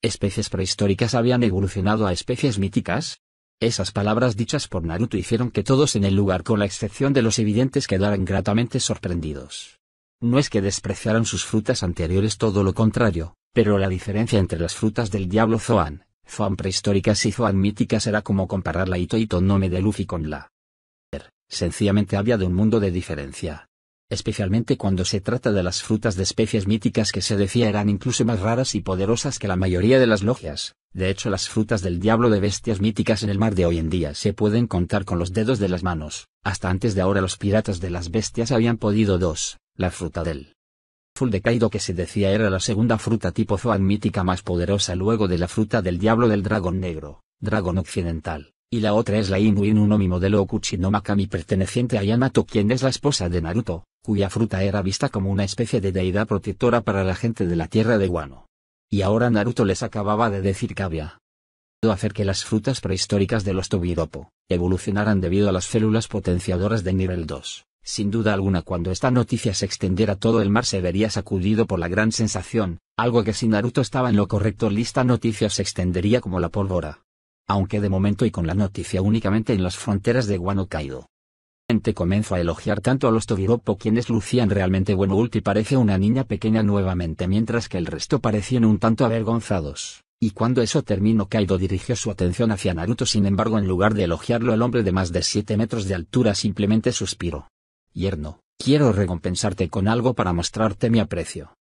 ¿Especies prehistóricas habían evolucionado a especies míticas? Esas palabras dichas por Naruto hicieron que todos en el lugar con la excepción de los evidentes quedaran gratamente sorprendidos. No es que despreciaran sus frutas anteriores todo lo contrario, pero la diferencia entre las frutas del diablo Zoan, Zoan prehistóricas y Zoan míticas era como comparar la Ito Ito Nome de Luffy con la Sencillamente había de un mundo de diferencia especialmente cuando se trata de las frutas de especies míticas que se decía eran incluso más raras y poderosas que la mayoría de las logias. De hecho, las frutas del diablo de bestias míticas en el mar de hoy en día se pueden contar con los dedos de las manos. Hasta antes de ahora los piratas de las bestias habían podido dos, la fruta del full de que se decía era la segunda fruta tipo Zoan mítica más poderosa luego de la fruta del diablo del dragón negro, dragón occidental, y la otra es la Inu Inu mi modelo Okuchi no Makami perteneciente a Yamato quien es la esposa de Naruto, cuya fruta era vista como una especie de deidad protectora para la gente de la tierra de Guano. Y ahora Naruto les acababa de decir que había hacer que las frutas prehistóricas de los Tobiropo evolucionaran debido a las células potenciadoras de nivel 2. Sin duda alguna cuando esta noticia se extendiera todo el mar se vería sacudido por la gran sensación, algo que si Naruto estaba en lo correcto lista noticia se extendería como la pólvora. Aunque de momento y con la noticia únicamente en las fronteras de Guano Kaido gente comenzó a elogiar tanto a los Tobiropo quienes lucían realmente bueno Ulti parece una niña pequeña nuevamente mientras que el resto parecían un tanto avergonzados. Y cuando eso terminó Kaido dirigió su atención hacia Naruto sin embargo en lugar de elogiarlo el hombre de más de 7 metros de altura simplemente suspiró. Yerno, quiero recompensarte con algo para mostrarte mi aprecio.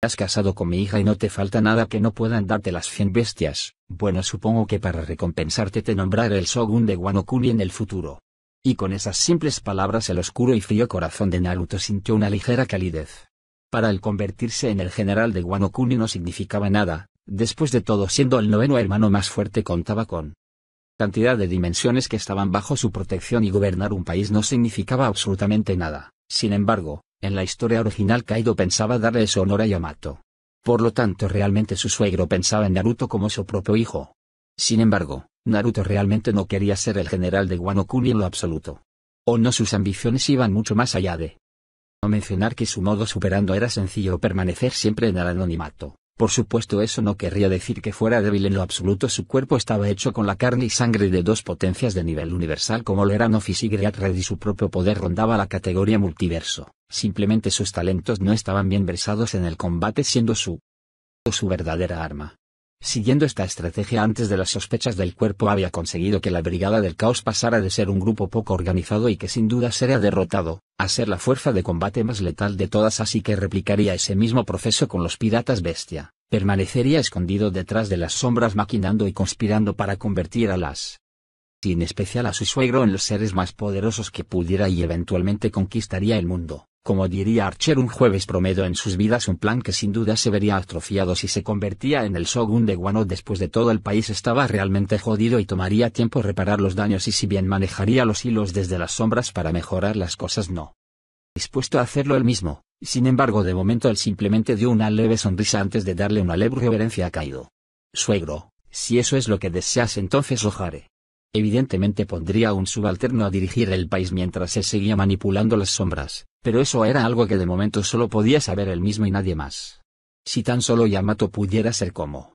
Has casado con mi hija y no te falta nada que no puedan darte las 100 bestias, bueno supongo que para recompensarte te nombraré el Shogun de Wano Kuni en el futuro. Y con esas simples palabras el oscuro y frío corazón de Naruto sintió una ligera calidez. Para él convertirse en el general de Wano Kuni no significaba nada, después de todo siendo el noveno hermano más fuerte contaba con cantidad de dimensiones que estaban bajo su protección y gobernar un país no significaba absolutamente nada. Sin embargo, en la historia original Kaido pensaba darle ese honor a Yamato. Por lo tanto realmente su suegro pensaba en Naruto como su propio hijo. Sin embargo, Naruto realmente no quería ser el general de Wano Kuni en lo absoluto. O no sus ambiciones iban mucho más allá de no mencionar que su modo superando era sencillo permanecer siempre en el anonimato. Por supuesto eso no querría decir que fuera débil en lo absoluto su cuerpo estaba hecho con la carne y sangre de dos potencias de nivel universal como lo eran Office y Red y su propio poder rondaba la categoría multiverso, simplemente sus talentos no estaban bien versados en el combate siendo su verdadera arma. Siguiendo esta estrategia antes de las sospechas del cuerpo había conseguido que la Brigada del Caos pasara de ser un grupo poco organizado y que sin duda sería derrotado, a ser la fuerza de combate más letal de todas así que replicaría ese mismo proceso con los piratas bestia, permanecería escondido detrás de las sombras maquinando y conspirando para convertir a las y en especial a su suegro en los seres más poderosos que pudiera y eventualmente conquistaría el mundo como diría Archer un jueves promedio en sus vidas un plan que sin duda se vería atrofiado si se convertía en el shogun de Guano después de todo el país estaba realmente jodido y tomaría tiempo reparar los daños y si bien manejaría los hilos desde las sombras para mejorar las cosas no. Dispuesto a hacerlo él mismo, sin embargo de momento él simplemente dio una leve sonrisa antes de darle una leve reverencia a Kaido. Suegro, si eso es lo que deseas entonces lo haré. Evidentemente pondría a un subalterno a dirigir el país mientras él seguía manipulando las sombras, pero eso era algo que de momento solo podía saber él mismo y nadie más. Si tan solo Yamato pudiera ser como.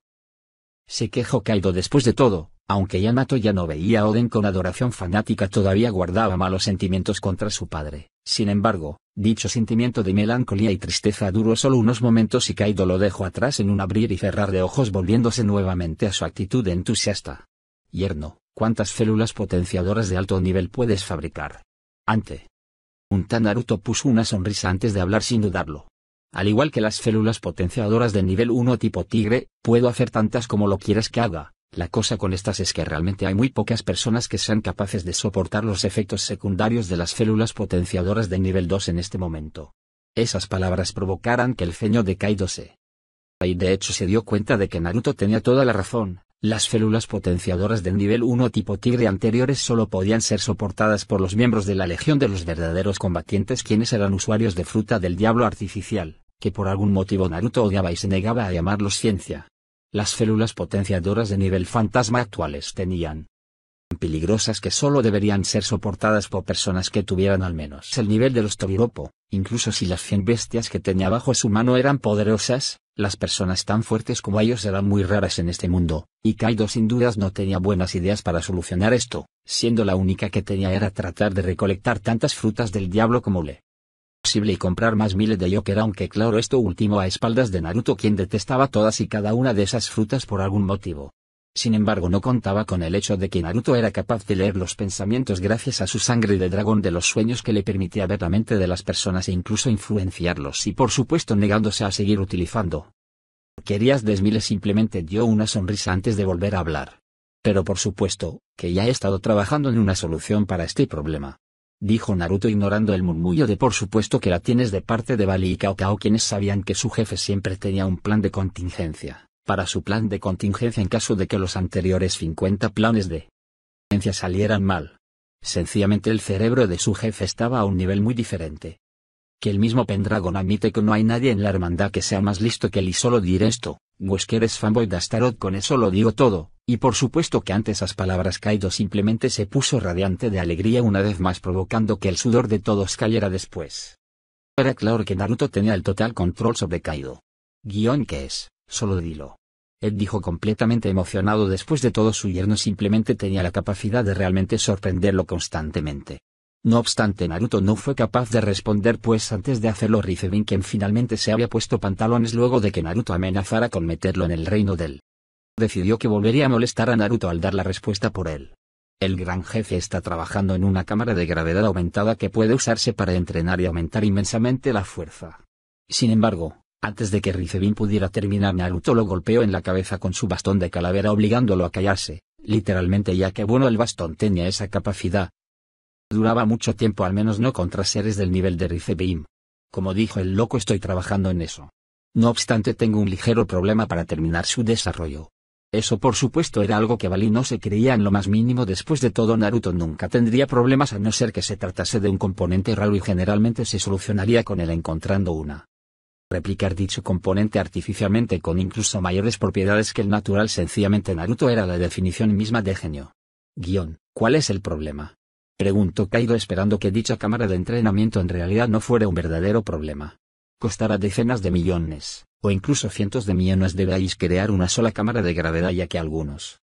Se quejó Kaido después de todo, aunque Yamato ya no veía a Oden con adoración fanática todavía guardaba malos sentimientos contra su padre. Sin embargo, dicho sentimiento de melancolía y tristeza duró solo unos momentos y Kaido lo dejó atrás en un abrir y cerrar de ojos volviéndose nuevamente a su actitud entusiasta. Yerno, ¿cuántas células potenciadoras de alto nivel puedes fabricar? Ante. Naruto puso una sonrisa antes de hablar sin dudarlo. Al igual que las células potenciadoras de nivel 1 tipo tigre, puedo hacer tantas como lo quieras que haga. La cosa con estas es que realmente hay muy pocas personas que sean capaces de soportar los efectos secundarios de las células potenciadoras de nivel 2 en este momento. Esas palabras provocaran que el ceño de Kaido se... Y de hecho se dio cuenta de que Naruto tenía toda la razón, las células potenciadoras del nivel 1 tipo tigre anteriores solo podían ser soportadas por los miembros de la Legión de los verdaderos combatientes quienes eran usuarios de fruta del diablo artificial, que por algún motivo Naruto odiaba y se negaba a llamarlos ciencia. Las células potenciadoras de nivel fantasma actuales tenían peligrosas que solo deberían ser soportadas por personas que tuvieran al menos el nivel de los Tobiropo, incluso si las 100 bestias que tenía bajo su mano eran poderosas, Las personas tan fuertes como ellos eran muy raras en este mundo, y Kaido sin dudas no tenía buenas ideas para solucionar esto, siendo la única que tenía era tratar de recolectar tantas frutas del diablo como le posible y comprar más miles de Yoker aunque claro esto último a espaldas de Naruto quien detestaba todas y cada una de esas frutas por algún motivo. Sin embargo no contaba con el hecho de que Naruto era capaz de leer los pensamientos gracias a su sangre de dragón de los sueños que le permitía ver la mente de las personas e incluso influenciarlos y por supuesto negándose a seguir utilizando. Querías desmile simplemente dio una sonrisa antes de volver a hablar. Pero por supuesto, que ya he estado trabajando en una solución para este problema dijo Naruto ignorando el murmullo de por supuesto que la tienes de parte de Bali y Cao quienes sabían que su jefe siempre tenía un plan de contingencia, para su plan de contingencia en caso de que los anteriores 50 planes de salieran mal. Sencillamente el cerebro de su jefe estaba a un nivel muy diferente. Que el mismo Pendragon admite que no hay nadie en la hermandad que sea más listo que él y solo diré esto, Wesker es fanboy de Astaroth con eso lo digo todo, y por supuesto que ante esas palabras Kaido simplemente se puso radiante de alegría una vez más provocando que el sudor de todos cayera después. Era claro que Naruto tenía el total control sobre Kaido. Guión que es, solo dilo. Él dijo completamente emocionado después de todo su yerno simplemente tenía la capacidad de realmente sorprenderlo constantemente. No obstante Naruto no fue capaz de responder pues antes de hacerlo Rifebin quien finalmente se había puesto pantalones luego de que Naruto amenazara con meterlo en el reino del. Decidió que volvería a molestar a Naruto al dar la respuesta por él. El gran jefe está trabajando en una cámara de gravedad aumentada que puede usarse para entrenar y aumentar inmensamente la fuerza. Sin embargo, antes de que Rifebin pudiera terminar Naruto lo golpeó en la cabeza con su bastón de calavera obligándolo a callarse, literalmente ya que bueno el bastón tenía esa capacidad, duraba mucho tiempo al menos no contra seres del nivel de Rizebeam. Como dijo el loco estoy trabajando en eso. No obstante tengo un ligero problema para terminar su desarrollo. Eso por supuesto era algo que Bali no se creía en lo más mínimo después de todo Naruto nunca tendría problemas a no ser que se tratase de un componente raro y generalmente se solucionaría con él encontrando una. Replicar dicho componente artificialmente con incluso mayores propiedades que el natural sencillamente Naruto era la definición misma de genio. Guión, ¿cuál es el problema? Preguntó Kaido esperando que dicha cámara de entrenamiento en realidad no fuera un verdadero problema. Costará decenas de millones, o incluso cientos de millones debéis crear una sola cámara de gravedad ya que algunos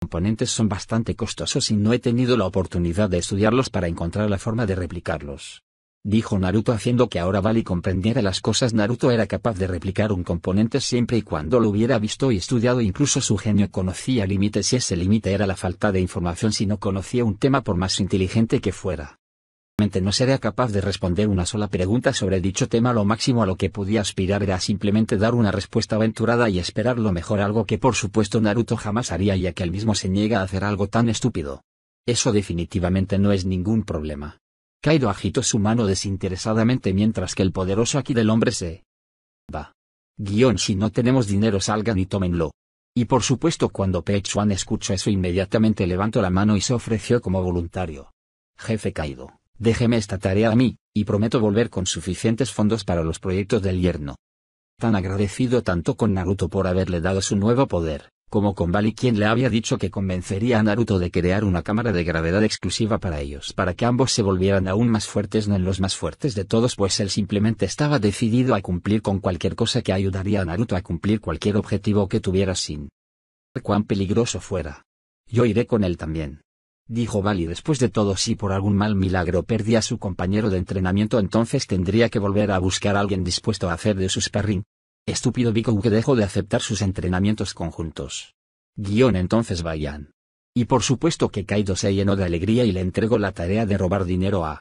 componentes son bastante costosos y no he tenido la oportunidad de estudiarlos para encontrar la forma de replicarlos dijo Naruto haciendo que ahora Bali comprendiera las cosas Naruto era capaz de replicar un componente siempre y cuando lo hubiera visto y estudiado incluso su genio conocía límites y ese límite era la falta de información si no conocía un tema por más inteligente que fuera. No sería capaz de responder una sola pregunta sobre dicho tema lo máximo a lo que podía aspirar era simplemente dar una respuesta aventurada y esperar lo mejor algo que por supuesto Naruto jamás haría ya que él mismo se niega a hacer algo tan estúpido. Eso definitivamente no es ningún problema. Kaido agitó su mano desinteresadamente mientras que el poderoso aquí del hombre se va. Guión si no tenemos dinero salgan y tómenlo. Y por supuesto cuando Pechuan escuchó eso inmediatamente levantó la mano y se ofreció como voluntario. Jefe Kaido, déjeme esta tarea a mí, y prometo volver con suficientes fondos para los proyectos del yerno. Tan agradecido tanto con Naruto por haberle dado su nuevo poder, como con Bali quien le había dicho que convencería a Naruto de crear una cámara de gravedad exclusiva para ellos para que ambos se volvieran aún más fuertes no en los más fuertes de todos pues él simplemente estaba decidido a cumplir con cualquier cosa que ayudaría a Naruto a cumplir cualquier objetivo que tuviera sin cuán peligroso fuera. Yo iré con él también. Dijo Bali después de todo si por algún mal milagro perdía a su compañero de entrenamiento entonces tendría que volver a buscar a alguien dispuesto a hacer de su sparring, Estúpido Biko que dejó de aceptar sus entrenamientos conjuntos. Guión entonces vayan. Y por supuesto que Kaido se llenó de alegría y le entregó la tarea de robar dinero a.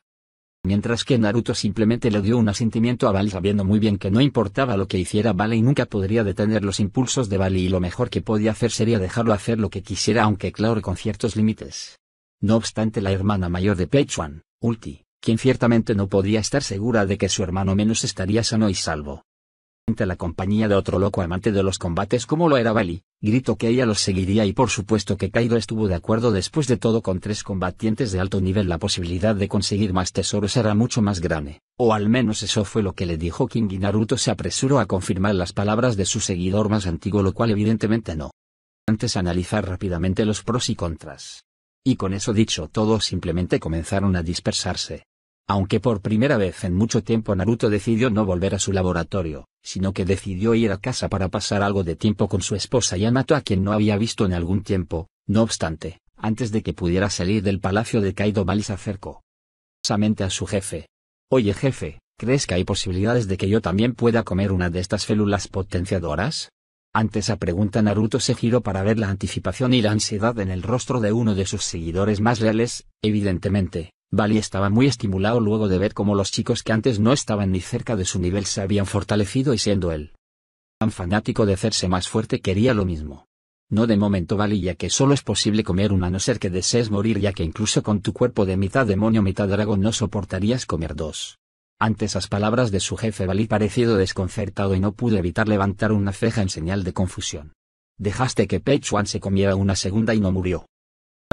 Mientras que Naruto simplemente le dio un asentimiento a Bali sabiendo muy bien que no importaba lo que hiciera Bali y nunca podría detener los impulsos de Bali y lo mejor que podía hacer sería dejarlo hacer lo que quisiera aunque claro con ciertos límites. No obstante la hermana mayor de Peichuan, Ulti, quien ciertamente no podía estar segura de que su hermano menos estaría sano y salvo, la compañía de otro loco amante de los combates como lo era Bali, gritó que ella los seguiría y por supuesto que Kaido estuvo de acuerdo después de todo con tres combatientes de alto nivel la posibilidad de conseguir más tesoros era mucho más grande, o al menos eso fue lo que le dijo King y Naruto se apresuró a confirmar las palabras de su seguidor más antiguo lo cual evidentemente no. Antes analizar rápidamente los pros y contras. Y con eso dicho todos simplemente comenzaron a dispersarse. Aunque por primera vez en mucho tiempo Naruto decidió no volver a su laboratorio, sino que decidió ir a casa para pasar algo de tiempo con su esposa Yamato a quien no había visto en algún tiempo, no obstante, antes de que pudiera salir del palacio de Kaido Bali se acercó a su jefe. Oye jefe, ¿crees que hay posibilidades de que yo también pueda comer una de estas félulas potenciadoras? Ante esa pregunta Naruto se giró para ver la anticipación y la ansiedad en el rostro de uno de sus seguidores más reales, evidentemente, Bali estaba muy estimulado luego de ver cómo los chicos que antes no estaban ni cerca de su nivel se habían fortalecido y siendo él tan fanático de hacerse más fuerte quería lo mismo. No de momento Bali ya que solo es posible comer una no ser que desees morir ya que incluso con tu cuerpo de mitad demonio mitad dragón no soportarías comer dos. Ante esas palabras de su jefe Bali parecido desconcertado y no pudo evitar levantar una ceja en señal de confusión. Dejaste que Peichuan se comiera una segunda y no murió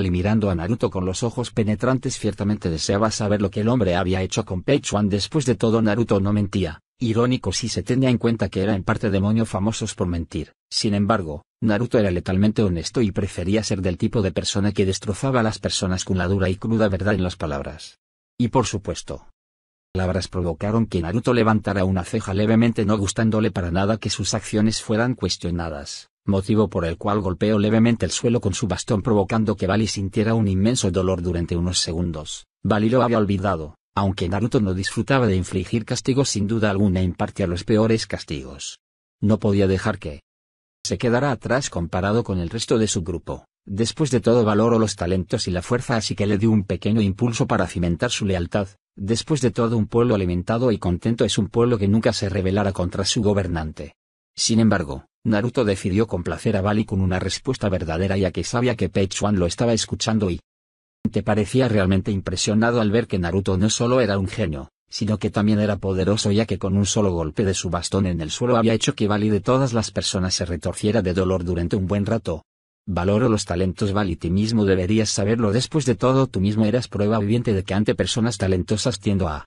y mirando a Naruto con los ojos penetrantes ciertamente deseaba saber lo que el hombre había hecho con Peichuan. Después de todo Naruto no mentía, irónico si se tenía en cuenta que era en parte demonio famosos por mentir, sin embargo, Naruto era letalmente honesto y prefería ser del tipo de persona que destrozaba a las personas con la dura y cruda verdad en las palabras. Y por supuesto, palabras provocaron que Naruto levantara una ceja levemente no gustándole para nada que sus acciones fueran cuestionadas motivo por el cual golpeó levemente el suelo con su bastón provocando que Bali sintiera un inmenso dolor durante unos segundos. Bali lo había olvidado, aunque Naruto no disfrutaba de infligir castigos sin duda alguna impartía los peores castigos. No podía dejar que se quedara atrás comparado con el resto de su grupo. Después de todo valoró los talentos y la fuerza así que le dio un pequeño impulso para cimentar su lealtad. Después de todo un pueblo alimentado y contento es un pueblo que nunca se rebelará contra su gobernante. Sin embargo, Naruto decidió complacer a Bali con una respuesta verdadera ya que sabía que Peichuan lo estaba escuchando y te parecía realmente impresionado al ver que Naruto no solo era un genio, sino que también era poderoso ya que con un solo golpe de su bastón en el suelo había hecho que Bali de todas las personas se retorciera de dolor durante un buen rato. Valoro los talentos Bali ti mismo deberías saberlo después de todo tú mismo eras prueba viviente de que ante personas talentosas tiendo a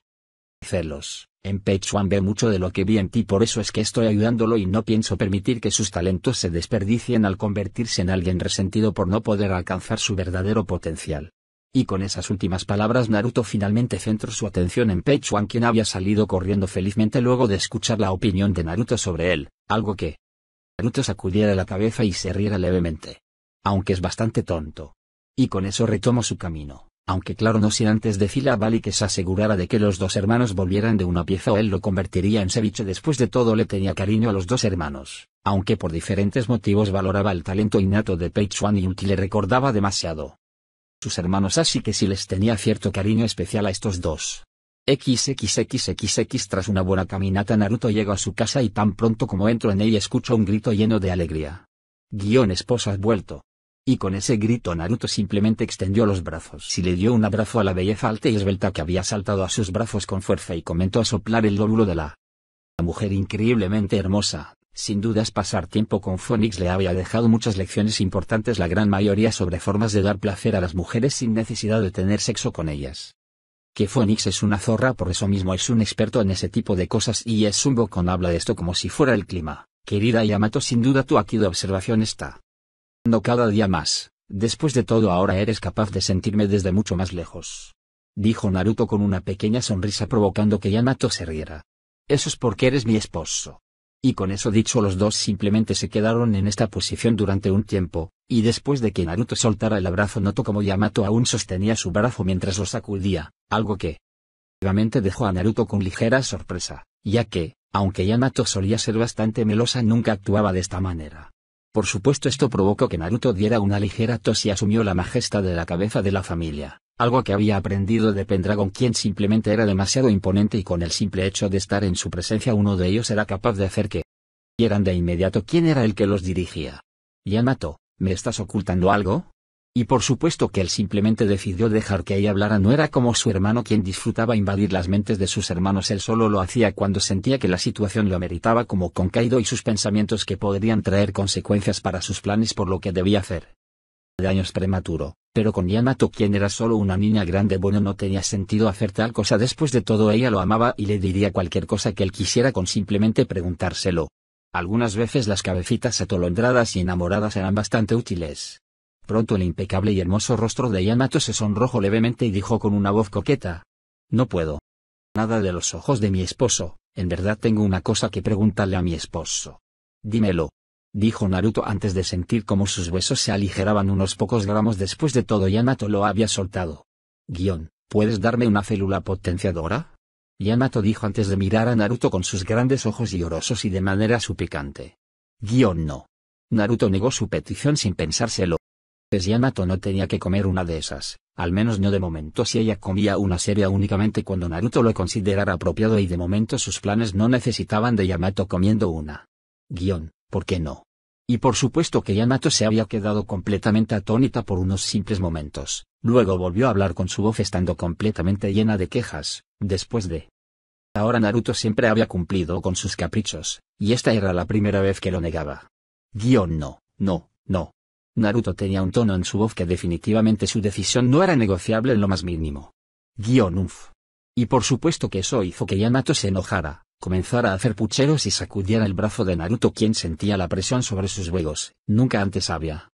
celos. En Peichuan ve mucho de lo que vi en ti por eso es que estoy ayudándolo y no pienso permitir que sus talentos se desperdicien al convertirse en alguien resentido por no poder alcanzar su verdadero potencial. Y con esas últimas palabras Naruto finalmente centró su atención en Peichuan quien había salido corriendo felizmente luego de escuchar la opinión de Naruto sobre él, algo que Naruto sacudiera la cabeza y se riera levemente. Aunque es bastante tonto. Y con eso retomó su camino aunque claro no sin antes decirle a Bali que se asegurara de que los dos hermanos volvieran de una pieza o él lo convertiría en ceviche después de todo le tenía cariño a los dos hermanos, aunque por diferentes motivos valoraba el talento innato de Peichuan y Uti le recordaba demasiado. Sus hermanos así que sí les tenía cierto cariño especial a estos dos. XXXXX tras una buena caminata Naruto llega a su casa y tan pronto como entro en ella escucho un grito lleno de alegría. Guión esposa has vuelto. Y con ese grito Naruto simplemente extendió los brazos y le dio un abrazo a la belleza alta y esbelta que había saltado a sus brazos con fuerza y comenzó a soplar el lóbulo de la mujer increíblemente hermosa. Sin dudas pasar tiempo con Phoenix le había dejado muchas lecciones importantes la gran mayoría sobre formas de dar placer a las mujeres sin necesidad de tener sexo con ellas. Que Phoenix es una zorra por eso mismo es un experto en ese tipo de cosas y es un bocón habla de esto como si fuera el clima. Querida Yamato sin duda tu aquí de observación está cada día más, después de todo ahora eres capaz de sentirme desde mucho más lejos. Dijo Naruto con una pequeña sonrisa provocando que Yamato se riera. Eso es porque eres mi esposo. Y con eso dicho los dos simplemente se quedaron en esta posición durante un tiempo, y después de que Naruto soltara el abrazo notó como Yamato aún sostenía su brazo mientras lo sacudía, algo que dejó a Naruto con ligera sorpresa, ya que, aunque Yamato solía ser bastante melosa nunca actuaba de esta manera. Por supuesto esto provocó que Naruto diera una ligera tos y asumió la majestad de la cabeza de la familia, algo que había aprendido de Pendragon quien simplemente era demasiado imponente y con el simple hecho de estar en su presencia uno de ellos era capaz de hacer que vieran de inmediato quién era el que los dirigía. Yamato, ¿me estás ocultando algo? Y por supuesto que él simplemente decidió dejar que ella hablara. No era como su hermano quien disfrutaba invadir las mentes de sus hermanos. Él solo lo hacía cuando sentía que la situación lo ameritaba como con Kaido y sus pensamientos que podrían traer consecuencias para sus planes por lo que debía hacer. Daños prematuro, pero con Yamato quien era solo una niña grande bueno no tenía sentido hacer tal cosa. Después de todo ella lo amaba y le diría cualquier cosa que él quisiera con simplemente preguntárselo. Algunas veces las cabecitas atolondradas y enamoradas eran bastante útiles Pronto el impecable y hermoso rostro de Yamato se sonrojó levemente y dijo con una voz coqueta. No puedo. Nada de los ojos de mi esposo, en verdad tengo una cosa que preguntarle a mi esposo. Dímelo. Dijo Naruto antes de sentir cómo sus huesos se aligeraban unos pocos gramos después de todo Yamato lo había soltado. Guión, ¿puedes darme una célula potenciadora? Yamato dijo antes de mirar a Naruto con sus grandes ojos llorosos y de manera suplicante. Guión no. Naruto negó su petición sin pensárselo. Yamato no tenía que comer una de esas, al menos no de momento si ella comía una serie únicamente cuando Naruto lo considerara apropiado y de momento sus planes no necesitaban de Yamato comiendo una. Guión, ¿por qué no? Y por supuesto que Yamato se había quedado completamente atónita por unos simples momentos, luego volvió a hablar con su voz estando completamente llena de quejas, después de... Ahora Naruto siempre había cumplido con sus caprichos, y esta era la primera vez que lo negaba. Guión no, no, no, Naruto tenía un tono en su voz que definitivamente su decisión no era negociable en lo más mínimo. Guión uf. Y por supuesto que eso hizo que Yamato se enojara, comenzara a hacer pucheros y sacudiera el brazo de Naruto quien sentía la presión sobre sus huevos, nunca antes había.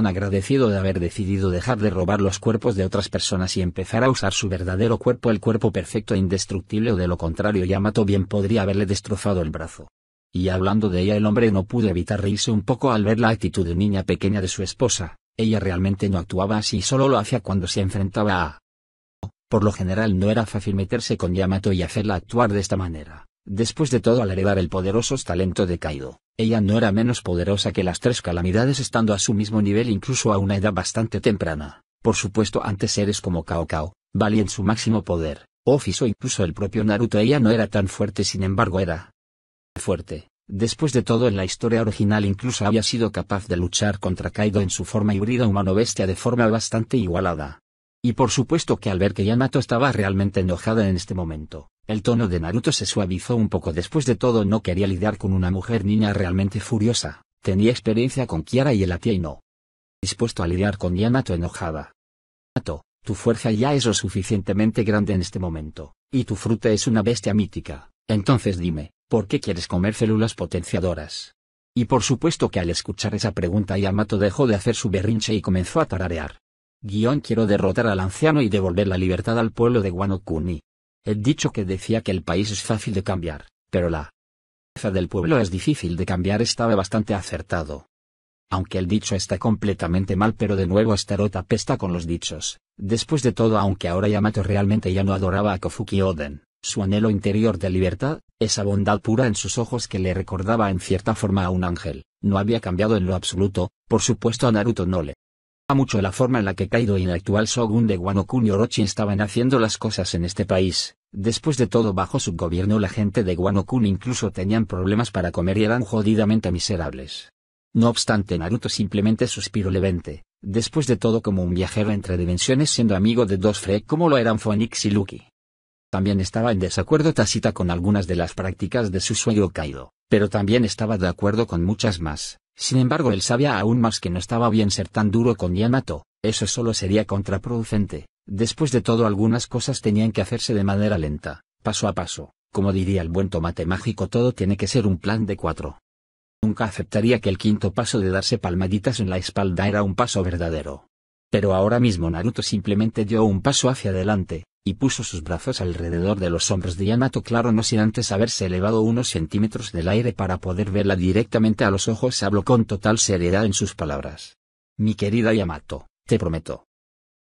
Agradecido de haber decidido dejar de robar los cuerpos de otras personas y empezar a usar su verdadero cuerpo el cuerpo perfecto e indestructible o de lo contrario Yamato bien podría haberle destrozado el brazo. Y hablando de ella el hombre no pudo evitar reírse un poco al ver la actitud de niña pequeña de su esposa, ella realmente no actuaba así solo lo hacía cuando se enfrentaba a... Por lo general no era fácil meterse con Yamato y hacerla actuar de esta manera. Después de todo al heredar el poderoso talento de Kaido, ella no era menos poderosa que las tres calamidades estando a su mismo nivel incluso a una edad bastante temprana. Por supuesto antes seres como Kao Kao, Bali en su máximo poder, Office o incluso el propio Naruto ella no era tan fuerte sin embargo era, fuerte. Después de todo en la historia original incluso había sido capaz de luchar contra Kaido en su forma híbrida humano-bestia de forma bastante igualada. Y por supuesto que al ver que Yamato estaba realmente enojada en este momento, el tono de Naruto se suavizó un poco después de todo no quería lidiar con una mujer niña realmente furiosa, tenía experiencia con Kiara y el Atia y no. Dispuesto a lidiar con Yamato enojada. Yamato, tu fuerza ya es lo suficientemente grande en este momento, y tu fruta es una bestia mítica, entonces dime, ¿Por qué quieres comer células potenciadoras? Y por supuesto que al escuchar esa pregunta Yamato dejó de hacer su berrinche y comenzó a tararear. Guión quiero derrotar al anciano y devolver la libertad al pueblo de Wano Kuni. El dicho que decía que el país es fácil de cambiar, pero la del pueblo es difícil de cambiar estaba bastante acertado. Aunque el dicho está completamente mal pero de nuevo Starota pesta con los dichos, después de todo aunque ahora Yamato realmente ya no adoraba a Kofuki Oden, su anhelo interior de libertad, esa bondad pura en sus ojos que le recordaba en cierta forma a un ángel, no había cambiado en lo absoluto, por supuesto a Naruto no le a mucho la forma en la que Kaido y el actual Shogun de Wano Kuni Orochi estaban haciendo las cosas en este país. Después de todo bajo su gobierno la gente de Wano Kuni incluso tenían problemas para comer y eran jodidamente miserables. No obstante Naruto simplemente suspiró levente, después de todo como un viajero entre dimensiones siendo amigo de dos Frey como lo eran Phoenix y Lucky. También estaba en desacuerdo tácita con algunas de las prácticas de su suegro Kaido, pero también estaba de acuerdo con muchas más. Sin embargo él sabía aún más que no estaba bien ser tan duro con Yamato, eso solo sería contraproducente. Después de todo algunas cosas tenían que hacerse de manera lenta, paso a paso. Como diría el buen tomate mágico todo tiene que ser un plan de cuatro. Nunca aceptaría que el quinto paso de darse palmaditas en la espalda era un paso verdadero. Pero ahora mismo Naruto simplemente dio un paso hacia adelante, y puso sus brazos alrededor de los hombros de Yamato claro no sin antes haberse elevado unos centímetros del aire para poder verla directamente a los ojos habló con total seriedad en sus palabras. Mi querida Yamato, te prometo.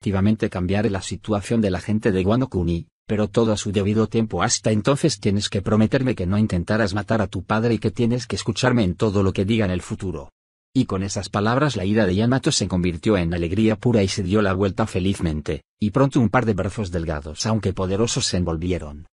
Activamente cambiaré la situación de la gente de Wano Kuni, pero todo a su debido tiempo hasta entonces tienes que prometerme que no intentarás matar a tu padre y que tienes que escucharme en todo lo que diga en el futuro. Y con esas palabras la ira de Yamato se convirtió en alegría pura y se dio la vuelta felizmente, y pronto un par de brazos delgados aunque poderosos se envolvieron.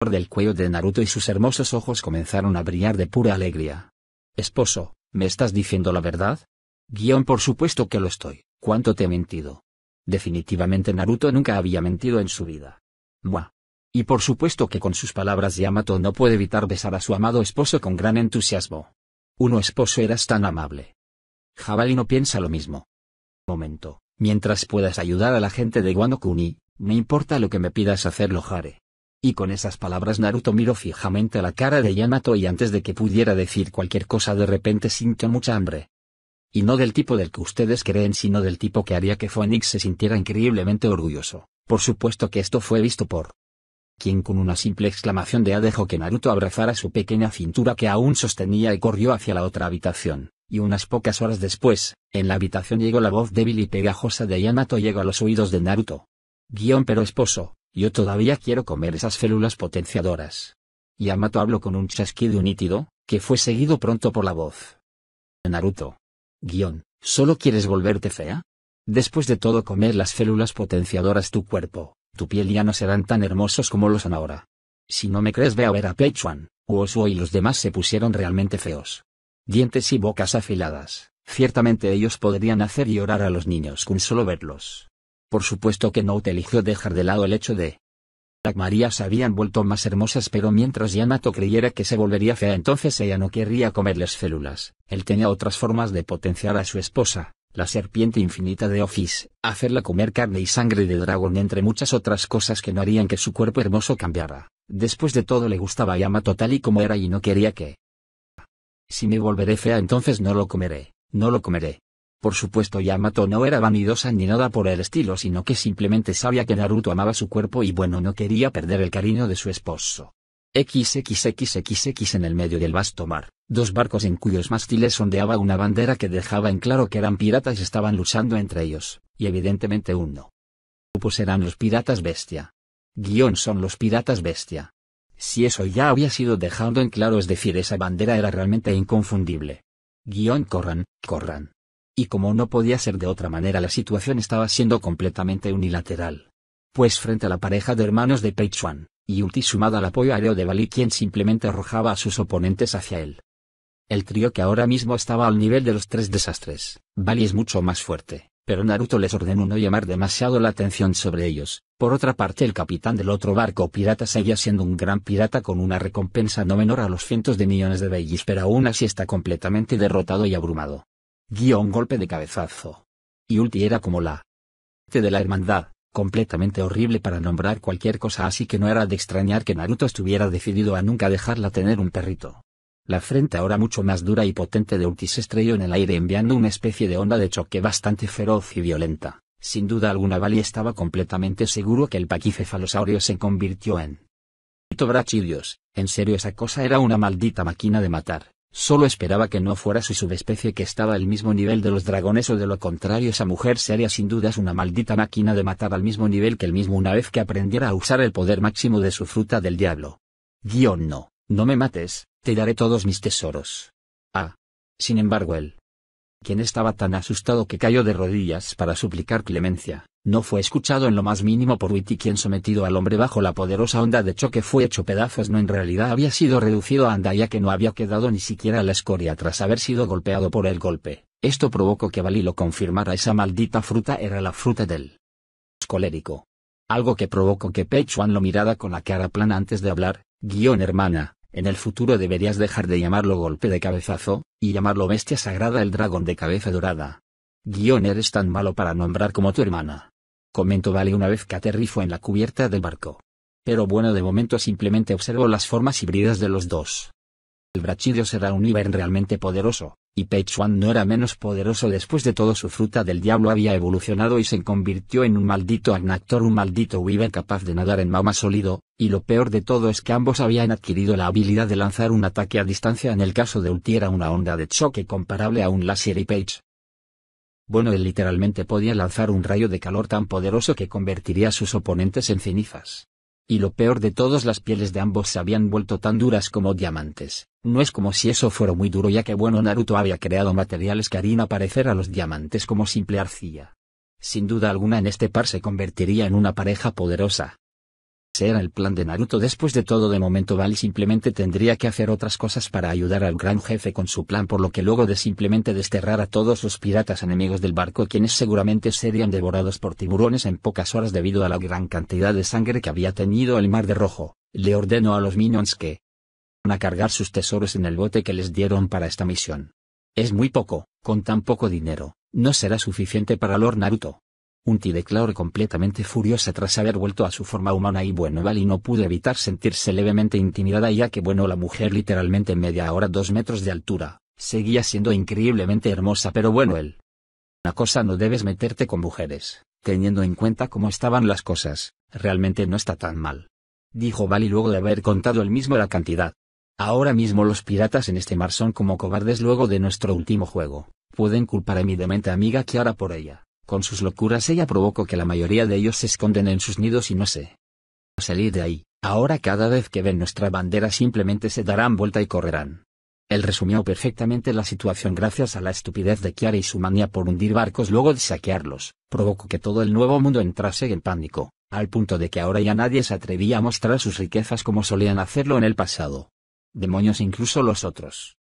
Del cuello de Naruto y sus hermosos ojos comenzaron a brillar de pura alegría. Esposo, ¿me estás diciendo la verdad? Guión por supuesto que lo estoy, ¿cuánto te he mentido? Definitivamente Naruto nunca había mentido en su vida. Buah. Y por supuesto que con sus palabras Yamato no puede evitar besar a su amado esposo con gran entusiasmo. Uno esposo eras tan amable. Jabali no piensa lo mismo. Momento, mientras puedas ayudar a la gente de Wano Kuni, no importa lo que me pidas hacerlo Jare. Y con esas palabras Naruto miró fijamente la cara de Yamato y antes de que pudiera decir cualquier cosa de repente sintió mucha hambre. Y no del tipo del que ustedes creen sino del tipo que haría que Phoenix se sintiera increíblemente orgulloso. Por supuesto que esto fue visto por quien con una simple exclamación de A dejó que Naruto abrazara su pequeña cintura que aún sostenía y corrió hacia la otra habitación, y unas pocas horas después, en la habitación llegó la voz débil y pegajosa de Yamato llegó a los oídos de Naruto. Guión pero esposo, yo todavía quiero comer esas células potenciadoras. Yamato habló con un chasquido nítido, que fue seguido pronto por la voz. Naruto. Guión, ¿solo quieres volverte fea? Después de todo comer las células potenciadoras tu cuerpo, tu piel ya no serán tan hermosos como lo son ahora. Si no me crees ve a ver a Peichuan, Uosuo y los demás se pusieron realmente feos. Dientes y bocas afiladas, ciertamente ellos podrían hacer llorar a los niños con solo verlos. Por supuesto que no eligió dejar de lado el hecho de las Marías se habían vuelto más hermosas pero mientras Yamato creyera que se volvería fea entonces ella no querría comerles células, él tenía otras formas de potenciar a su esposa, la serpiente infinita de Office, hacerla comer carne y sangre de dragón entre muchas otras cosas que no harían que su cuerpo hermoso cambiara. Después de todo le gustaba Yamato tal y como era y no quería que... Si me volveré fea entonces no lo comeré, no lo comeré. Por supuesto Yamato no era vanidosa ni nada por el estilo sino que simplemente sabía que Naruto amaba su cuerpo y bueno no quería perder el cariño de su esposo. XXXXX en el medio del vasto mar, dos barcos en cuyos mástiles ondeaba una bandera que dejaba en claro que eran piratas y estaban luchando entre ellos, y evidentemente uno. Pues eran los piratas bestia. Guión son los piratas bestia. Si eso ya había sido dejado en claro es decir esa bandera era realmente inconfundible. Guión corran, corran. Y como no podía ser de otra manera la situación estaba siendo completamente unilateral. Pues frente a la pareja de hermanos de Peichuan, y Ulti sumada al apoyo aéreo de Bali quien simplemente arrojaba a sus oponentes hacia él. El trío que ahora mismo estaba al nivel de los tres desastres, Bali es mucho más fuerte, pero Naruto les ordenó no llamar demasiado la atención sobre ellos. Por otra parte el capitán del otro barco pirata seguía siendo un gran pirata con una recompensa no menor a los cientos de millones de bellis pero aún así está completamente derrotado y abrumado. Guión golpe de cabezazo. Y Ulti era como la de la hermandad, completamente horrible para nombrar cualquier cosa así que no era de extrañar que Naruto estuviera decidido a nunca dejarla tener un perrito. La frente ahora mucho más dura y potente de Ulti se estrelló en el aire enviando una especie de onda de choque bastante feroz y violenta. Sin duda alguna Bali estaba completamente seguro que el paquicefalosaurio se convirtió en... Brachidios, en serio esa cosa era una maldita máquina de matar. Solo esperaba que no fuera su subespecie que estaba al mismo nivel de los dragones o de lo contrario esa mujer sería sin dudas una maldita máquina de matar al mismo nivel que el mismo una vez que aprendiera a usar el poder máximo de su fruta del diablo. Guión no, no me mates, te daré todos mis tesoros. Ah. Sin embargo él, quien estaba tan asustado que cayó de rodillas para suplicar clemencia, no fue escuchado en lo más mínimo por Witty quien sometido al hombre bajo la poderosa onda de choque fue hecho pedazos no en realidad había sido reducido a anda ya que no había quedado ni siquiera la escoria tras haber sido golpeado por el golpe. Esto provocó que Bali lo confirmara esa maldita fruta era la fruta del colérico. Algo que provocó que Peichuan lo mirara con la cara plana antes de hablar, guion hermana, en el futuro deberías dejar de llamarlo golpe de cabezazo, y llamarlo bestia sagrada el dragón de cabeza dorada. Guión eres tan malo para nombrar como tu hermana. Comentó Vale una vez que aterrizó en la cubierta del barco. Pero bueno de momento simplemente observo las formas híbridas de los dos. El Brachidio será un Ivern realmente poderoso, y Peichuan no era menos poderoso después de todo su fruta del diablo había evolucionado y se convirtió en un maldito Agnactor un maldito Weaver capaz de nadar en mama sólido, y lo peor de todo es que ambos habían adquirido la habilidad de lanzar un ataque a distancia en el caso de Ulti era una onda de choque comparable a un láser y Page. Bueno él literalmente podía lanzar un rayo de calor tan poderoso que convertiría a sus oponentes en cenizas. Y lo peor de todos las pieles de ambos se habían vuelto tan duras como diamantes. No es como si eso fuera muy duro ya que bueno Naruto había creado materiales que harían aparecer a los diamantes como simple arcilla. Sin duda alguna en este par se convertiría en una pareja poderosa, ese era el plan de Naruto después de todo de momento Bali simplemente tendría que hacer otras cosas para ayudar al gran jefe con su plan por lo que luego de simplemente desterrar a todos los piratas enemigos del barco quienes seguramente serían devorados por tiburones en pocas horas debido a la gran cantidad de sangre que había tenido el mar de rojo, le ordenó a los minions que a cargar sus tesoros en el bote que les dieron para esta misión. Es muy poco, con tan poco dinero, no será suficiente para Lord Naruto. Unti declaró completamente furiosa tras haber vuelto a su forma humana y bueno Vali no pudo evitar sentirse levemente intimidada ya que bueno la mujer literalmente media hora dos metros de altura, seguía siendo increíblemente hermosa pero bueno él. Una cosa no debes meterte con mujeres, teniendo en cuenta cómo estaban las cosas, realmente no está tan mal. dijo Bali luego de haber contado él mismo la cantidad. Ahora mismo los piratas en este mar son como cobardes luego de nuestro último juego. Pueden culpar a mi demente amiga Kiara por ella. Con sus locuras ella provocó que la mayoría de ellos se esconden en sus nidos y no sé. Salir de ahí. Ahora cada vez que ven nuestra bandera simplemente se darán vuelta y correrán. Él resumió perfectamente la situación gracias a la estupidez de Kiara y su manía por hundir barcos luego de saquearlos, provocó que todo el nuevo mundo entrase en pánico, al punto de que ahora ya nadie se atrevía a mostrar sus riquezas como solían hacerlo en el pasado. Demonios incluso los otros.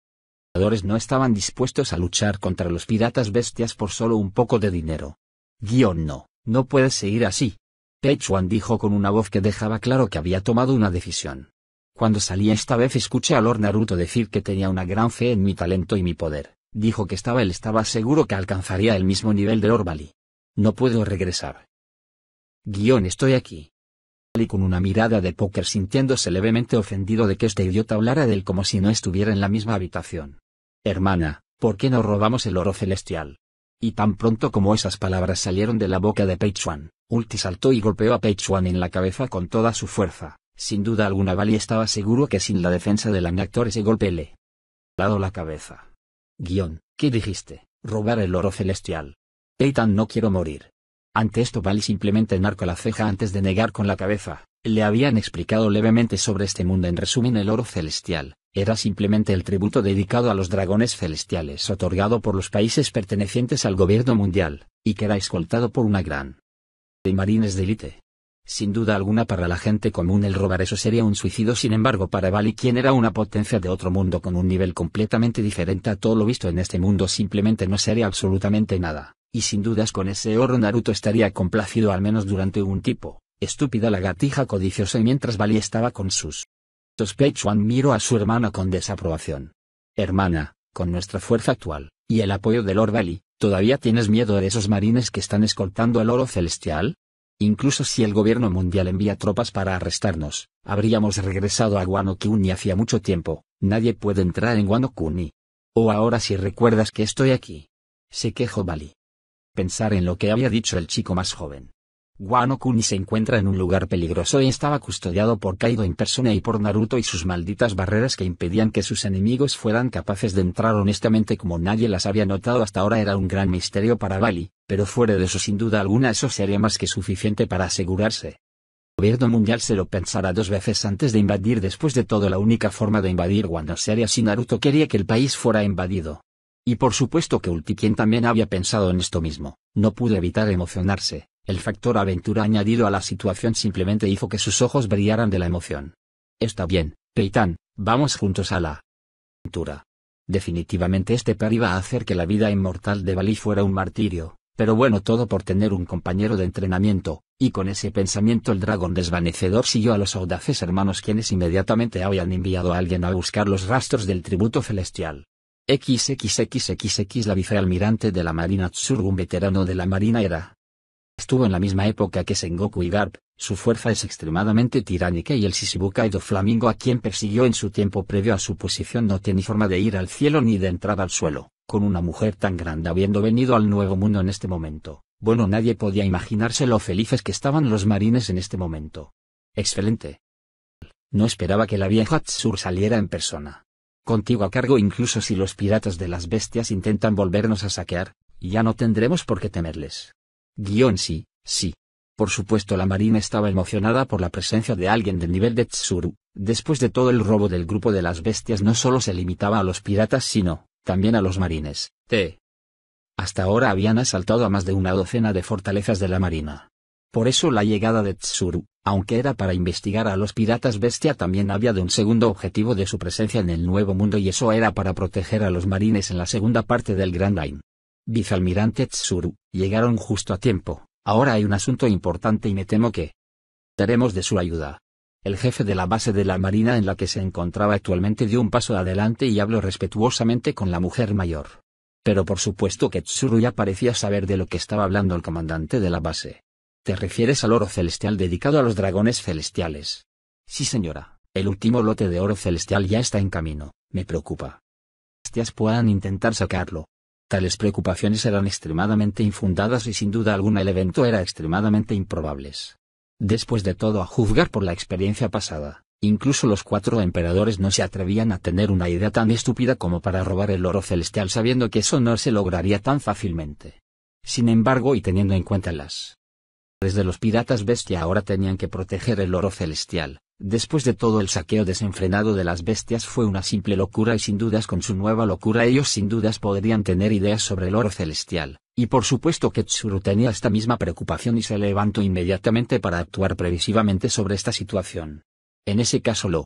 No estaban dispuestos a luchar contra los piratas bestias por solo un poco de dinero. Guión no, no puedes seguir así, Peichuan dijo con una voz que dejaba claro que había tomado una decisión. Cuando salí esta vez escuché a Lord Naruto decir que tenía una gran fe en mi talento y mi poder. Dijo que estaba él estaba seguro que alcanzaría el mismo nivel de Lord No puedo regresar. Guión estoy aquí. Y con una mirada de póker sintiéndose levemente ofendido de que este idiota hablara de él como si no estuviera en la misma habitación. Hermana, ¿por qué no robamos el oro celestial? Y tan pronto como esas palabras salieron de la boca de Peichuan, Ulti saltó y golpeó a Peichuan en la cabeza con toda su fuerza. Sin duda alguna Bali estaba seguro que sin la defensa del actor ese golpe le dado la cabeza. Guión, ¿qué dijiste? Robar el oro celestial. Peitan no quiero morir. Ante esto Bali simplemente narcó la ceja antes de negar con la cabeza. Le habían explicado levemente sobre este mundo. En resumen el oro celestial, era simplemente el tributo dedicado a los dragones celestiales otorgado por los países pertenecientes al gobierno mundial, y que era escoltado por una gran de marines de élite. Sin duda alguna para la gente común el robar eso sería un suicidio. Sin embargo para Bali quien era una potencia de otro mundo con un nivel completamente diferente a todo lo visto en este mundo simplemente no sería absolutamente nada, y sin dudas con ese oro Naruto estaría complacido al menos durante un tipo, estúpida lagartija codiciosa y mientras Bali estaba con sus Peichuan miró a su hermana con desaprobación. Hermana, con nuestra fuerza actual, y el apoyo de Lord Bali, ¿Todavía tienes miedo de esos marines que están escoltando el oro celestial? Incluso si el gobierno mundial envía tropas para arrestarnos, habríamos regresado a Wano Kuni hacía mucho tiempo, nadie puede entrar en Wano Kuni. O ahora si recuerdas que estoy aquí. Se quejó Bali. Pensar en lo que había dicho el chico más joven. Wano Kuni se encuentra en un lugar peligroso y estaba custodiado por Kaido en persona y por Naruto y sus malditas barreras que impedían que sus enemigos fueran capaces de entrar honestamente como nadie las había notado hasta ahora era un gran misterio para Bali, pero fuera de eso sin duda alguna eso sería más que suficiente para asegurarse. El gobierno mundial se lo pensará dos veces antes de invadir después de todo la única forma de invadir Wano sería si Naruto quería que el país fuera invadido. Y por supuesto que Ulti también había pensado en esto mismo, no pudo evitar emocionarse el factor aventura añadido a la situación simplemente hizo que sus ojos brillaran de la emoción. Está bien, Peitan, vamos juntos a la aventura. Definitivamente este par iba a hacer que la vida inmortal de Bali fuera un martirio, pero bueno todo por tener un compañero de entrenamiento, y con ese pensamiento el dragón desvanecedor siguió a los audaces hermanos quienes inmediatamente habían enviado a alguien a buscar los rastros del tributo celestial. XXXXX la vicealmirante de la Marina Tsurgun veterano de la Marina era, Estuvo en la misma época que Sengoku y Garp, su fuerza es extremadamente tiránica y el Shishibukai Flamingo a quien persiguió en su tiempo previo a su posición no tiene forma de ir al cielo ni de entrar al suelo, con una mujer tan grande habiendo venido al nuevo mundo en este momento. Bueno nadie podía imaginarse lo felices que estaban los marines en este momento. Excelente. No esperaba que la vieja Tsur saliera en persona. Contigo a cargo incluso si los piratas de las bestias intentan volvernos a saquear, ya no tendremos por qué temerles. Guión sí, sí. Por supuesto la Marina estaba emocionada por la presencia de alguien del nivel de Tsuru. Después de todo el robo del grupo de las bestias no solo se limitaba a los piratas sino, también a los marines. T. Hasta ahora habían asaltado a más de una docena de fortalezas de la Marina. Por eso la llegada de Tsuru, aunque era para investigar a los piratas bestia también había de un segundo objetivo de su presencia en el Nuevo Mundo y eso era para proteger a los marines en la segunda parte del Grand Line. Vicealmirante Tsuru, llegaron justo a tiempo, ahora hay un asunto importante y me temo que daremos de su ayuda. El jefe de la base de la marina en la que se encontraba actualmente dio un paso adelante y habló respetuosamente con la mujer mayor. Pero por supuesto que Tsuru ya parecía saber de lo que estaba hablando el comandante de la base. ¿Te refieres al oro celestial dedicado a los dragones celestiales? Sí señora, el último lote de oro celestial ya está en camino, me preocupa. Bestias puedan intentar sacarlo, Tales preocupaciones eran extremadamente infundadas y sin duda alguna el evento era extremadamente improbables. Después de todo a juzgar por la experiencia pasada, incluso los cuatro emperadores no se atrevían a tener una idea tan estúpida como para robar el oro celestial sabiendo que eso no se lograría tan fácilmente. Sin embargo y teniendo en cuenta las desde los piratas bestia ahora tenían que proteger el oro celestial, después de todo el saqueo desenfrenado de las bestias fue una simple locura y sin dudas con su nueva locura ellos sin dudas podrían tener ideas sobre el oro celestial, y por supuesto que Tsuru tenía esta misma preocupación y se levantó inmediatamente para actuar previsivamente sobre esta situación. En ese caso lo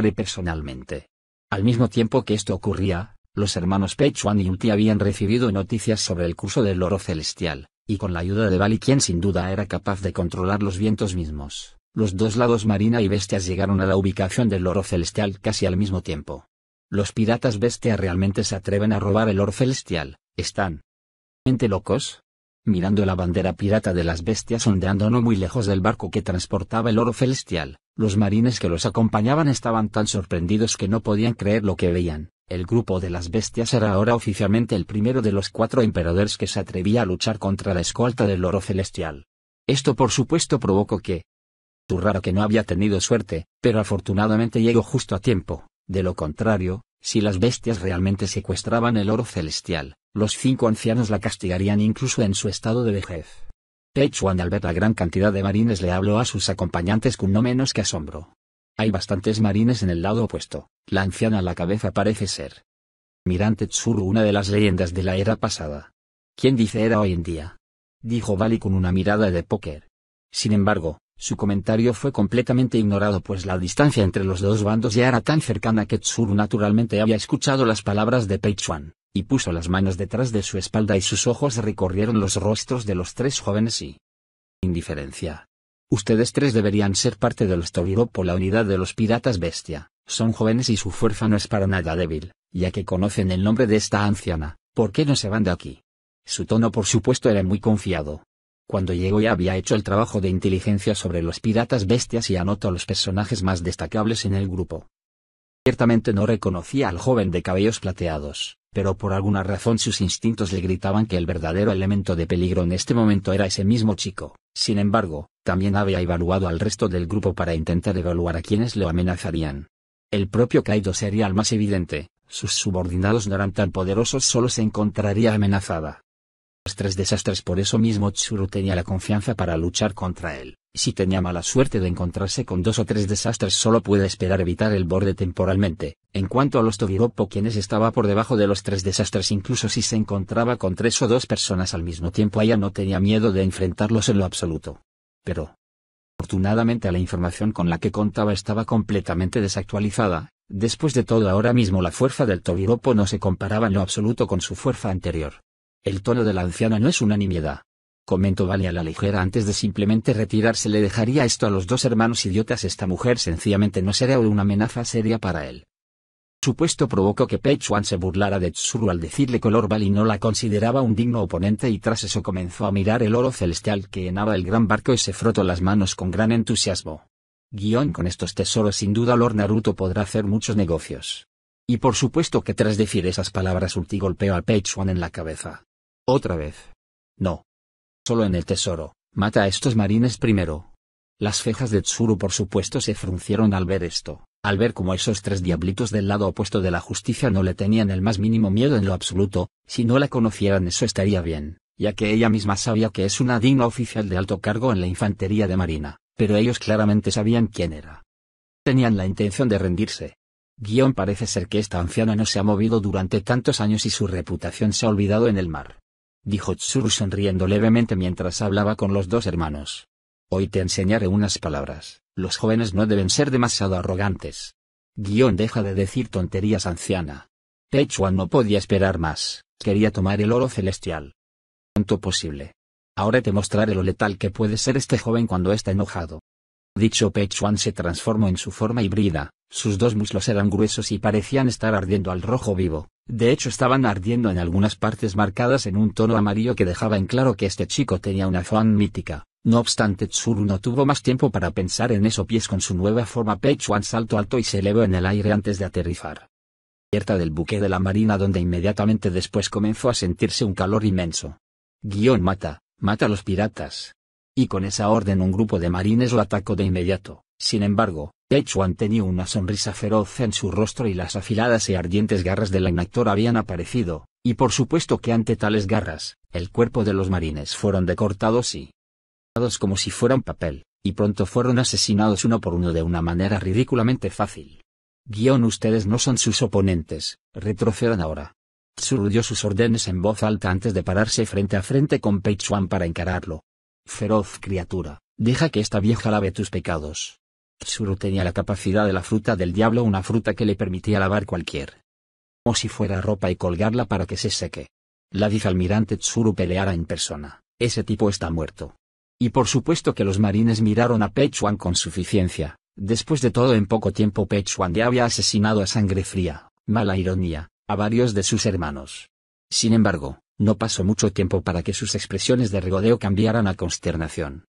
haré personalmente. Al mismo tiempo que esto ocurría, los hermanos Peichuan y Ulti habían recibido noticias sobre el curso del oro celestial, y con la ayuda de Bali quien sin duda era capaz de controlar los vientos mismos, los dos lados marina y bestias llegaron a la ubicación del oro celestial casi al mismo tiempo. Los piratas bestia realmente se atreven a robar el oro celestial, están mente locos. Mirando la bandera pirata de las bestias ondeando no muy lejos del barco que transportaba el oro celestial, los marines que los acompañaban estaban tan sorprendidos que no podían creer lo que veían. El grupo de las bestias era ahora oficialmente el primero de los cuatro emperadores que se atrevía a luchar contra la escolta del oro celestial. Esto por supuesto provocó que... Tu raro que no había tenido suerte, pero afortunadamente llegó justo a tiempo, de lo contrario, si las bestias realmente secuestraban el oro celestial, los cinco ancianos la castigarían incluso en su estado de vejez. Peichuan al ver la gran cantidad de marines le habló a sus acompañantes con no menos que asombro. Hay bastantes marines en el lado opuesto, la anciana a la cabeza parece ser. Mirante Tsuru una de las leyendas de la era pasada. ¿Quién dice era hoy en día? Dijo Bali con una mirada de póker. Sin embargo, su comentario fue completamente ignorado pues la distancia entre los dos bandos ya era tan cercana que Tsuru naturalmente había escuchado las palabras de Peichuan, y puso las manos detrás de su espalda y sus ojos recorrieron los rostros de los tres jóvenes y... Indiferencia. Ustedes tres deberían ser parte del Storiropo la unidad de los piratas bestia, son jóvenes y su fuerza no es para nada débil, ya que conocen el nombre de esta anciana, ¿por qué no se van de aquí? Su tono por supuesto era muy confiado. Cuando llegó ya había hecho el trabajo de inteligencia sobre los piratas bestias y anotó a los personajes más destacables en el grupo. Ciertamente no reconocía al joven de cabellos plateados, pero por alguna razón sus instintos le gritaban que el verdadero elemento de peligro en este momento era ese mismo chico. Sin embargo, también había evaluado al resto del grupo para intentar evaluar a quienes lo amenazarían. El propio Kaido sería el más evidente, sus subordinados no eran tan poderosos solo se encontraría amenazada. Tres desastres por eso mismo Tsuru tenía la confianza para luchar contra él. Si tenía mala suerte de encontrarse con dos o tres desastres solo puede esperar evitar el borde temporalmente. En cuanto a los Tobiropo quienes estaba por debajo de los tres desastres incluso si se encontraba con tres o dos personas al mismo tiempo ella no tenía miedo de enfrentarlos en lo absoluto. Pero... Afortunadamente la información con la que contaba estaba completamente desactualizada, después de todo ahora mismo la fuerza del Tobiropo no se comparaba en lo absoluto con su fuerza anterior. El tono de la anciana no es una nimiedad, comentó Vale a la ligera antes de simplemente retirarse le dejaría esto a los dos hermanos idiotas esta mujer sencillamente no será una amenaza seria para él. Supuesto provocó que Peichuan se burlara de Tsuru al decirle Lord Bali no la consideraba un digno oponente y tras eso comenzó a mirar el oro celestial que llenaba el gran barco y se frotó las manos con gran entusiasmo. Guión con estos tesoros sin duda Lord Naruto podrá hacer muchos negocios. Y por supuesto que tras decir esas palabras Ulti golpeó a Peichuan en la cabeza. Otra vez. No solo en el tesoro, mata a estos marines primero. Las cejas de Tsuru por supuesto se fruncieron al ver esto, al ver cómo esos tres diablitos del lado opuesto de la justicia no le tenían el más mínimo miedo en lo absoluto, si no la conocieran eso estaría bien, ya que ella misma sabía que es una digna oficial de alto cargo en la infantería de marina, pero ellos claramente sabían quién era. Tenían la intención de rendirse. Guión parece ser que esta anciana no se ha movido durante tantos años y su reputación se ha olvidado en el mar dijo Tsuru sonriendo levemente mientras hablaba con los dos hermanos. Hoy te enseñaré unas palabras, los jóvenes no deben ser demasiado arrogantes. Guión deja de decir tonterías anciana. Peichuan no podía esperar más, quería tomar el oro celestial. Cuanto posible. Ahora te mostraré lo letal que puede ser este joven cuando está enojado. Dicho Peichuan se transformó en su forma híbrida, sus dos muslos eran gruesos y parecían estar ardiendo al rojo vivo, de hecho estaban ardiendo en algunas partes marcadas en un tono amarillo que dejaba en claro que este chico tenía una fan mítica. No obstante Tsuru no tuvo más tiempo para pensar en eso pies con su nueva forma Peichuan salto alto y se elevó en el aire antes de aterrizar. Cierta del buque de la marina donde inmediatamente después comenzó a sentirse un calor inmenso. Guión mata, mata a los piratas. y con esa orden un grupo de marines lo atacó de inmediato. Sin embargo, Peichuan tenía una sonrisa feroz en su rostro y las afiladas y ardientes garras del inactor habían aparecido, y por supuesto que ante tales garras, el cuerpo de los marines fueron decortados y como si fueran papel, y pronto fueron asesinados uno por uno de una manera ridículamente fácil. Guión ustedes no son sus oponentes, retrocedan ahora. Tsuru dio sus órdenes en voz alta antes de pararse frente a frente con Peichuan para encararlo. Feroz criatura, deja que esta vieja lave tus pecados. Tsuru tenía la capacidad de la fruta del diablo, una fruta que le permitía lavar cualquier. Como si fuera ropa y colgarla para que se seque. La vicealmirante Tsuru peleara en persona, ese tipo está muerto. Y por supuesto que los marines miraron a Peichuan con suficiencia, después de todo en poco tiempo Peichuan ya había asesinado a sangre fría, mala ironía, a varios de sus hermanos. Sin embargo, no pasó mucho tiempo para que sus expresiones de regodeo cambiaran a consternación.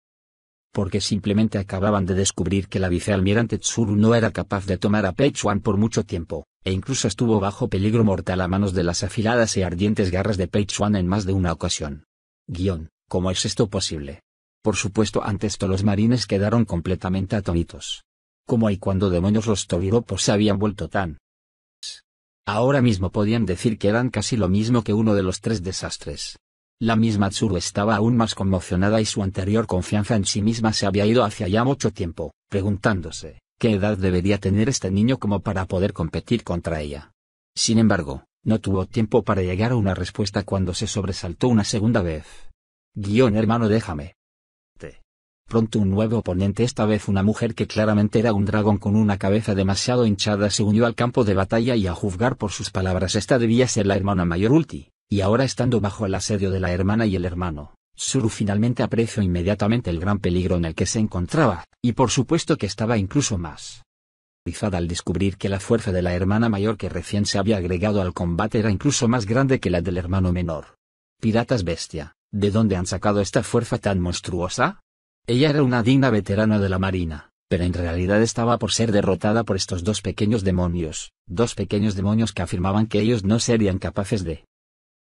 Porque simplemente acababan de descubrir que la vicealmirante Tsuru no era capaz de tomar a Peichuan por mucho tiempo, e incluso estuvo bajo peligro mortal a manos de las afiladas y ardientes garras de Peichuan en más de una ocasión. Guión, ¿cómo es esto posible? Por supuesto ante esto los marines quedaron completamente atónitos. ¿Cómo y cuando demonios los tobiropos se habían vuelto tan? Ahora mismo podían decir que eran casi lo mismo que uno de los tres desastres. La misma Tsuru estaba aún más conmocionada y su anterior confianza en sí misma se había ido hacia ya mucho tiempo, preguntándose, ¿qué edad debería tener este niño como para poder competir contra ella? Sin embargo, no tuvo tiempo para llegar a una respuesta cuando se sobresaltó una segunda vez. Guión hermano déjame, Pronto un nuevo oponente, esta vez una mujer que claramente era un dragón con una cabeza demasiado hinchada, se unió al campo de batalla y a juzgar por sus palabras esta debía ser la hermana mayor Ulti, y ahora estando bajo el asedio de la hermana y el hermano, Suru finalmente apreció inmediatamente el gran peligro en el que se encontraba, y por supuesto que estaba incluso más al descubrir que la fuerza de la hermana mayor que recién se había agregado al combate era incluso más grande que la del hermano menor. Piratas bestia, ¿de dónde han sacado esta fuerza tan monstruosa? Ella era una digna veterana de la marina, pero en realidad estaba por ser derrotada por estos dos pequeños demonios, dos pequeños demonios que afirmaban que ellos no serían capaces de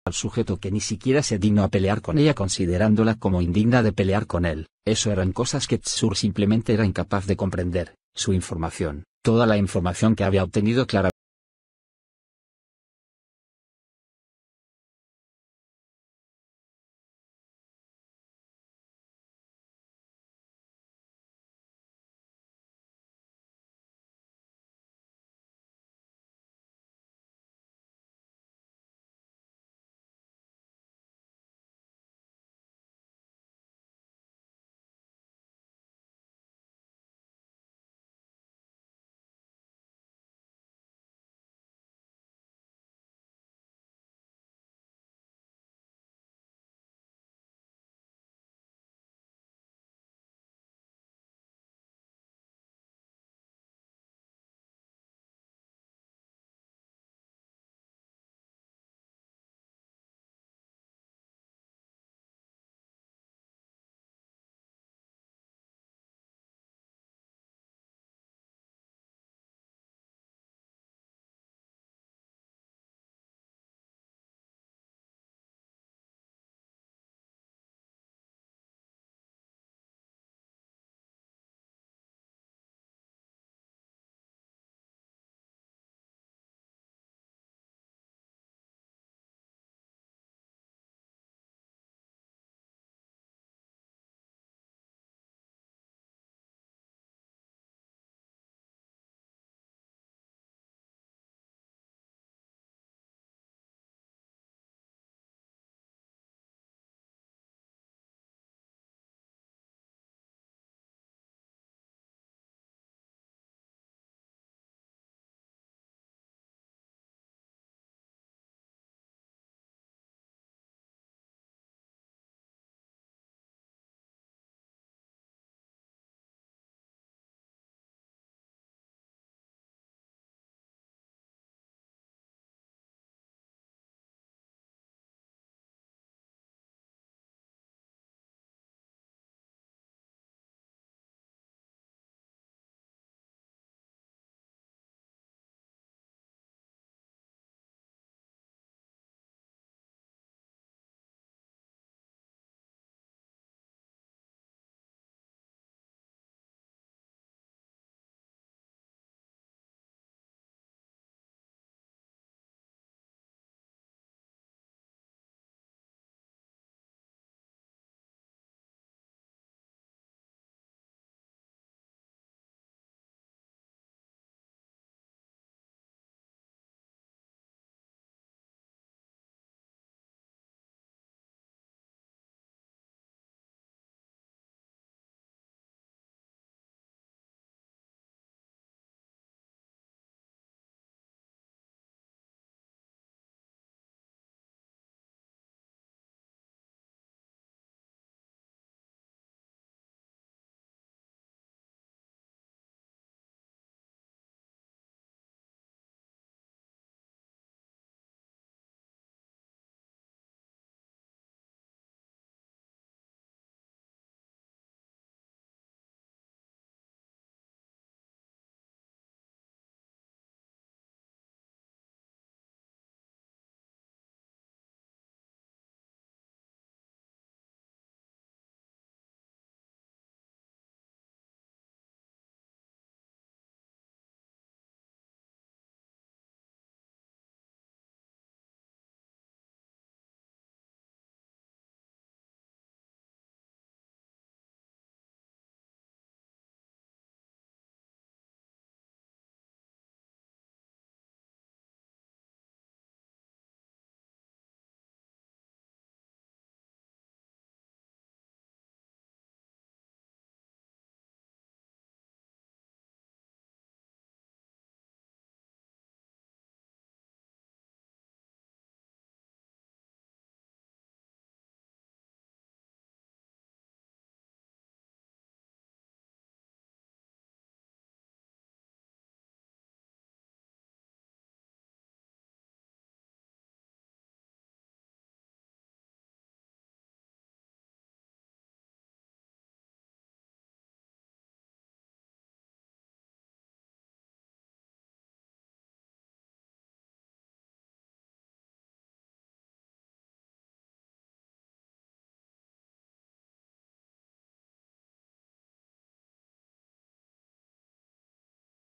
al sujeto que ni siquiera se dignó a pelear con ella considerándola como indigna de pelear con él, eso eran cosas que Tsur simplemente era incapaz de comprender, su información, toda la información que había obtenido claramente